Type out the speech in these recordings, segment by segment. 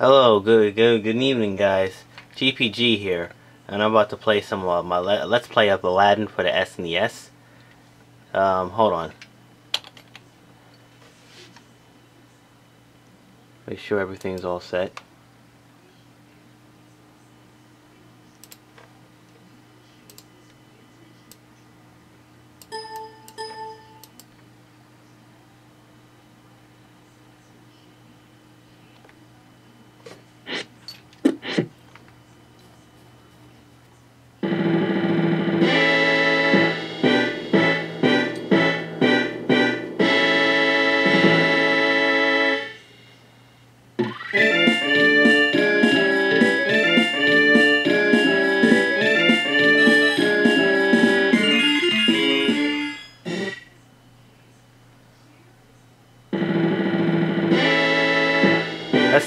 Hello, good, good, good evening, guys. GPG here, and I'm about to play some of my Let's Play of Aladdin for the SNES. Um, hold on. Make sure everything's all set.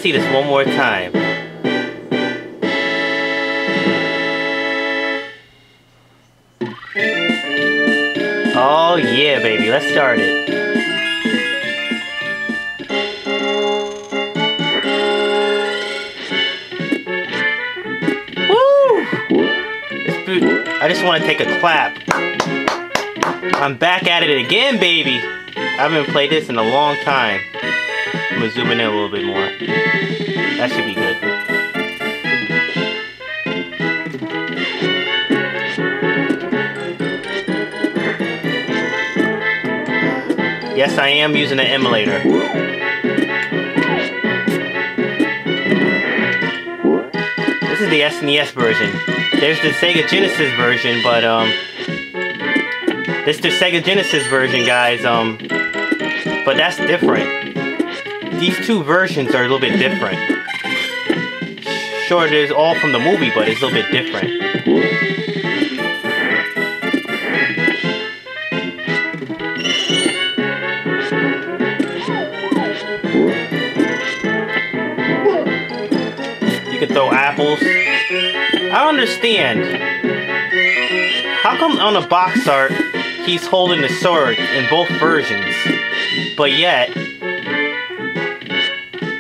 See this one more time. Oh yeah, baby. Let's start it. Woo! I just want to take a clap. I'm back at it again, baby. I haven't played this in a long time. Gonna zoom in a little bit more. That should be good. Yes, I am using an emulator. This is the SNES version. There's the Sega Genesis version, but um, this is the Sega Genesis version, guys. Um, but that's different these two versions are a little bit different. Sure, it is all from the movie, but it's a little bit different. You can throw apples. I understand. How come on the box art he's holding the sword in both versions, but yet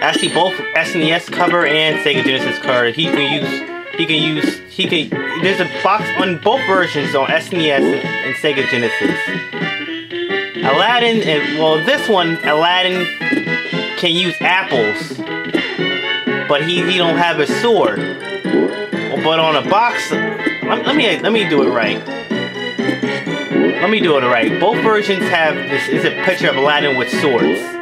actually both SNES cover and Sega Genesis cover. He can use, he can use, he can. There's a box on both versions on SNES and, and Sega Genesis. Aladdin, and well, this one Aladdin can use apples, but he he don't have a sword. But on a box, let, let me let me do it right. Let me do it right. Both versions have this is a picture of Aladdin with swords.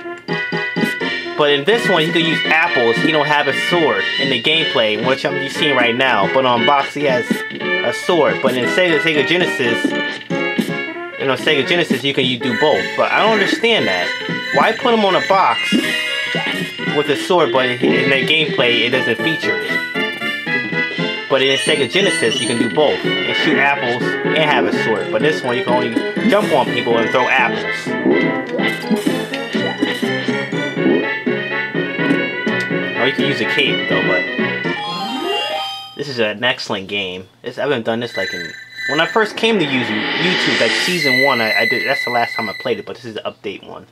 But in this one, he could use apples. He don't have a sword in the gameplay, which I'm just seeing right now. But on box, he has a sword. But in Sega, Sega Genesis, you know, Sega Genesis, you can you do both. But I don't understand that. Why put him on a box with a sword, but in the gameplay, it doesn't feature it? But in Sega Genesis, you can do both and shoot apples and have a sword. But this one, you can only jump on people and throw apples. Use a cape though, but this is an excellent game. It's, I haven't done this like in when I first came to YouTube, like season one. I, I did. That's the last time I played it, but this is the update one.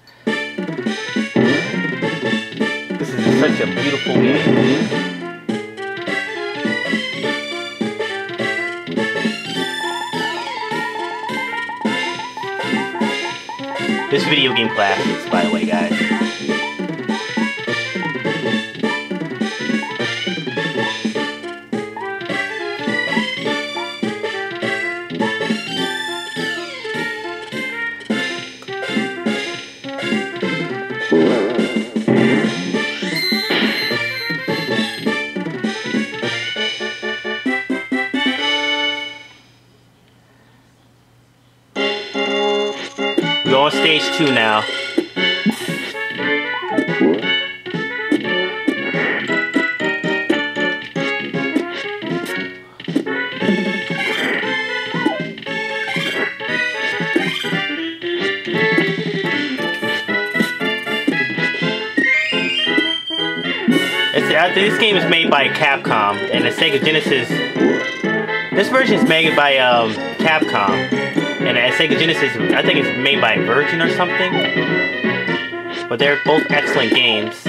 This is such a beautiful game. This video game classics, by the way, guys. On stage two now. Uh, this game is made by Capcom, and the Sega Genesis. This version is made by um, Capcom and Sega Genesis, I think it's made by Virgin or something. But they're both excellent games.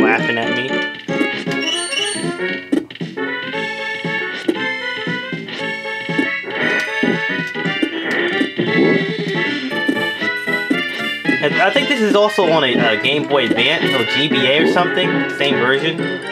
Laughing at me. I think this is also on a, a Game Boy Advance or GBA or something, same version.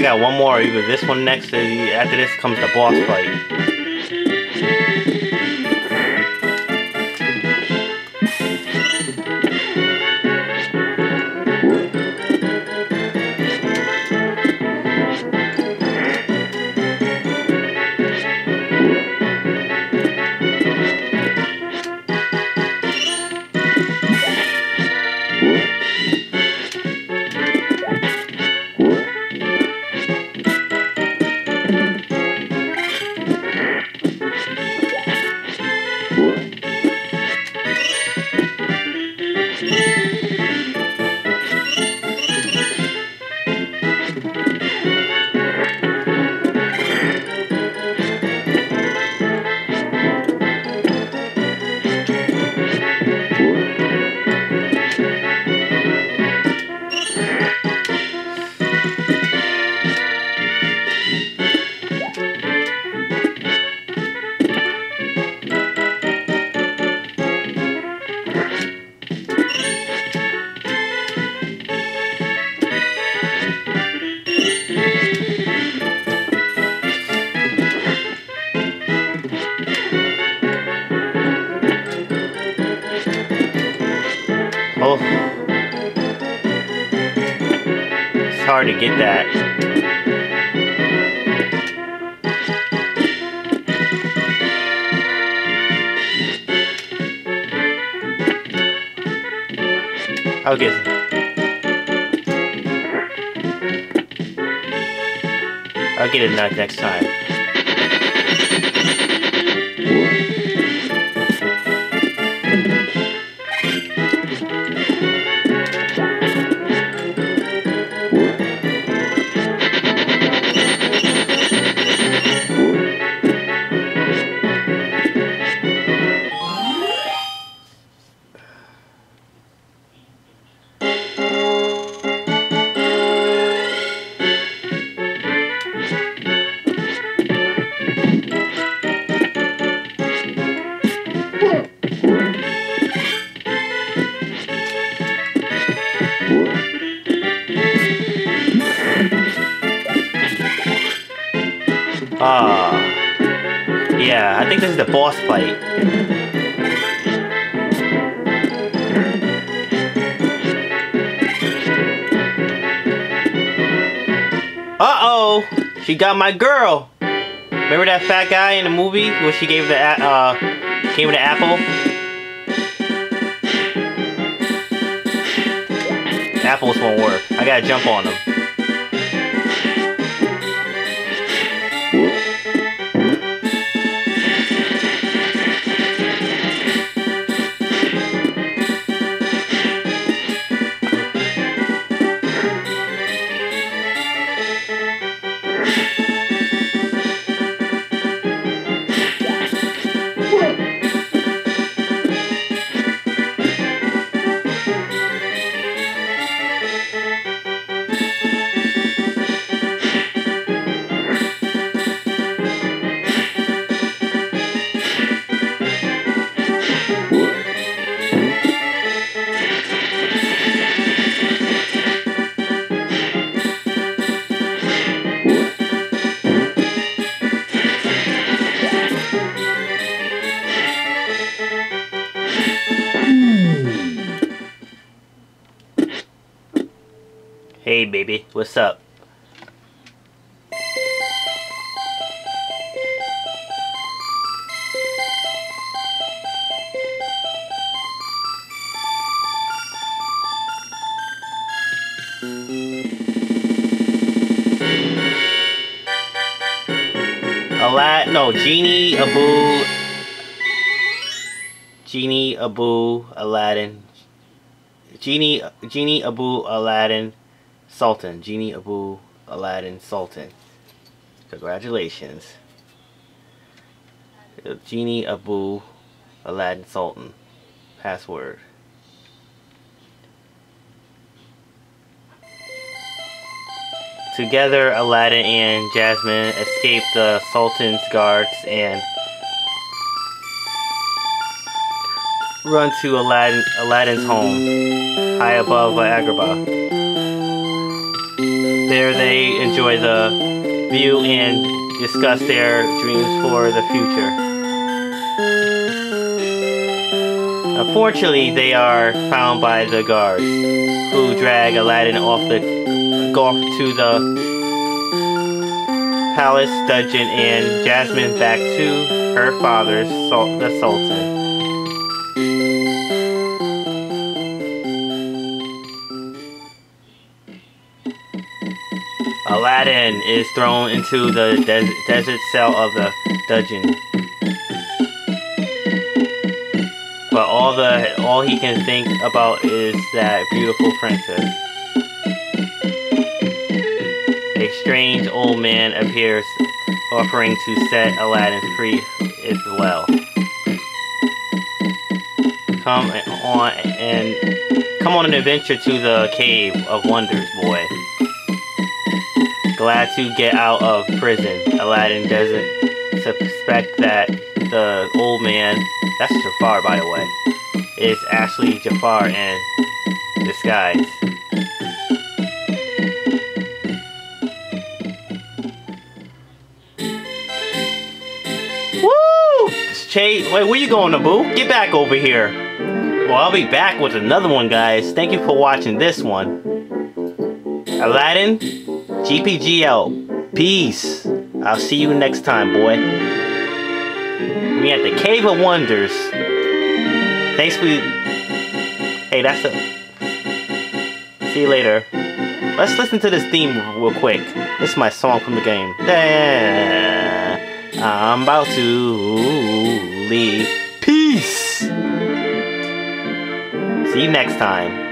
I got one more, either this one next, or after this comes the boss fight. Oh. It's hard to get that. I'll get I'll get it not next time. The boss fight. Uh-oh! She got my girl! Remember that fat guy in the movie where she gave the uh gave the apple? Apples won't work. I gotta jump on them. Hey, baby. What's up? Aladdin, no, Genie, Abu, Genie, Abu, Aladdin, Genie, Genie, Abu, Aladdin, Sultan, Genie, Abu, Aladdin, Sultan. Congratulations. Genie, Abu, Aladdin, Sultan. Password. Together, Aladdin and Jasmine escape the Sultan's guards and run to Aladdin, Aladdin's home, high above Agrabah. There they enjoy the view and discuss their dreams for the future. Uh, Unfortunately, they are found by the guards, who drag Aladdin off the go to the palace dungeon and Jasmine back to her father, the Sultan. Aladdin is thrown into the des desert cell of the dungeon. But all the all he can think about is that beautiful princess. A strange old man appears, offering to set Aladdin free as well. Come on and come on an adventure to the Cave of Wonders, boy. Glad to get out of prison. Aladdin doesn't suspect that the old man, that's Jafar by the way, is actually Jafar in disguise. Woo! Chase, wait, where you going, Naboo? Get back over here. Well, I'll be back with another one, guys. Thank you for watching this one. Aladdin, GPGL. Peace. I'll see you next time, boy. We at the Cave of Wonders. Thanks for... Hey, that's the... See you later. Let's listen to this theme real quick. This is my song from the game. I'm about to leave. Peace! See you next time.